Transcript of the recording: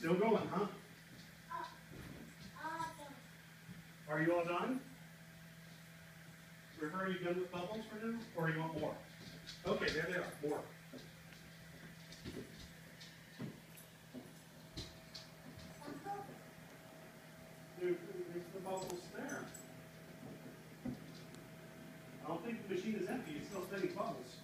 Still going, huh? Are you all done? River, are you done with bubbles for now, or you want more? Okay, there they are, more. There's the bubbles there. I don't think the machine is empty, it's still spinning bubbles.